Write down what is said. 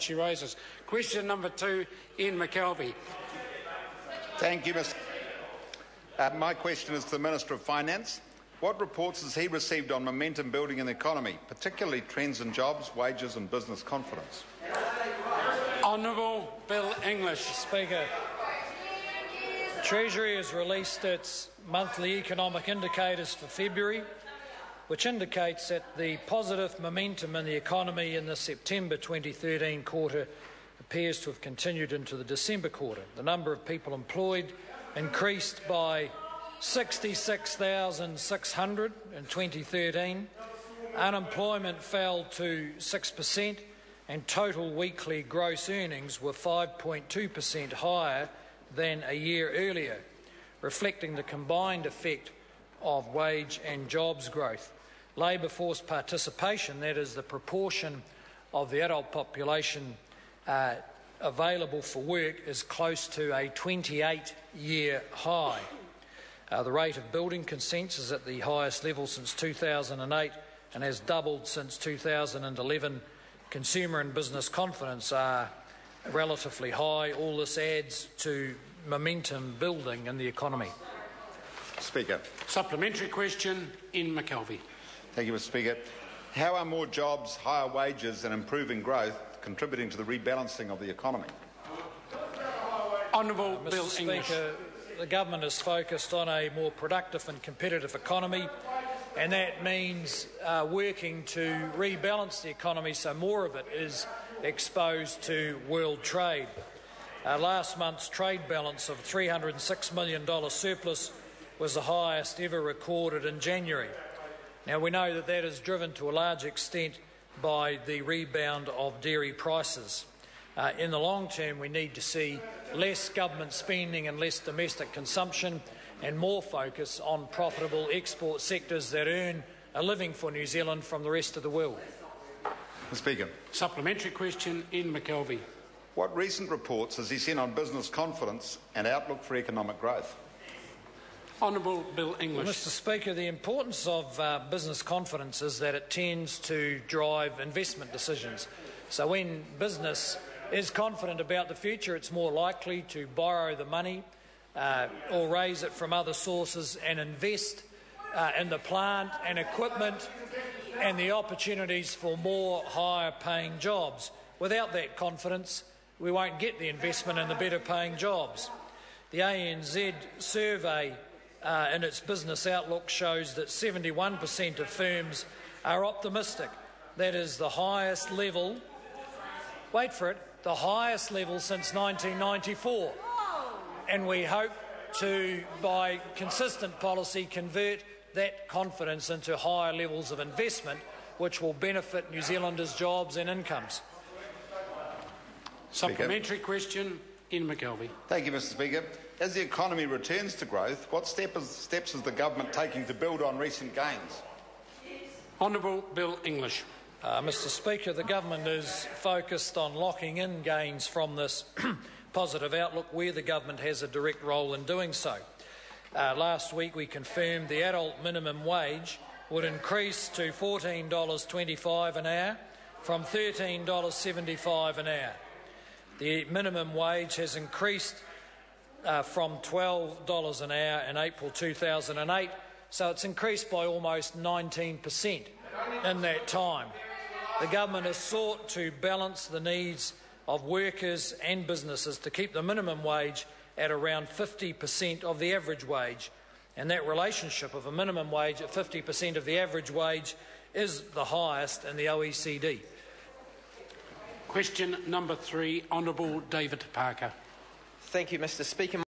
she raises. Question number two, Ian McKelvie. Thank you, Mr. Uh, my question is to the Minister of Finance. What reports has he received on momentum building in the economy, particularly trends in jobs, wages and business confidence? Honourable Bill English. Speaker, Treasury has released its monthly economic indicators for February, which indicates that the positive momentum in the economy in the September 2013 quarter appears to have continued into the December quarter. The number of people employed increased by 66,600 in 2013. Unemployment fell to 6%, and total weekly gross earnings were 5.2% higher than a year earlier, reflecting the combined effect of wage and jobs growth. Labour force participation, that is, the proportion of the adult population uh, available for work, is close to a 28 year high. Uh, the rate of building consents is at the highest level since 2008 and has doubled since 2011. Consumer and business confidence are relatively high. All this adds to momentum building in the economy. Speaker. Supplementary question, Ian McKelvie. Thank you, Mr. Speaker. How are more jobs, higher wages and improving growth contributing to the rebalancing of the economy? Honourable Uh, Bill Mr. English. Speaker, the government is focused on a more productive and competitive economy, and that means uh, working to rebalance the economy so more of it is exposed to world trade. Uh, last month's trade balance of $306 million surplus was the highest ever recorded in January. Now, we know that that is driven to a large extent by the rebound of dairy prices. Uh, in the long term, we need to see less government spending and less domestic consumption and more focus on profitable export sectors that earn a living for New Zealand from the rest of the world. Mr. Speaker. Supplementary question, Ian McKelvie. What recent reports has he seen on business confidence and outlook for economic growth? Honourable Bill English. Mr. Speaker, the importance of uh, business confidence is that it tends to drive investment decisions. So when business is confident about the future, it's more likely to borrow the money uh, or raise it from other sources and invest uh, in the plant and equipment and the opportunities for more higher paying jobs. Without that confidence, we won't get the investment and the better paying jobs. The ANZ survey uh, in its business outlook shows that 71% of firms are optimistic. That is the highest level, wait for it, the highest level since 1994. And we hope to, by consistent policy, convert that confidence into higher levels of investment, which will benefit New Zealanders' jobs and incomes. Supplementary question, Ian McKelvie. Thank you, Mr. Speaker. As the economy returns to growth, what step is, steps is the government taking to build on recent gains? Honourable Bill English. Uh, Mr. Speaker, the government is focused on locking in gains from this positive outlook where the government has a direct role in doing so. Uh, last week we confirmed the adult minimum wage would increase to $14.25 an hour from $13.75 an hour. The minimum wage has increased uh, from $12 an hour in April 2008, so it's increased by almost 19% in that time. The government has sought to balance the needs of workers and businesses to keep the minimum wage at around 50% of the average wage. And that relationship of a minimum wage at 50% of the average wage is the highest in the OECD. Question number three, Honourable David Parker. Thank you, Mr. Speaker.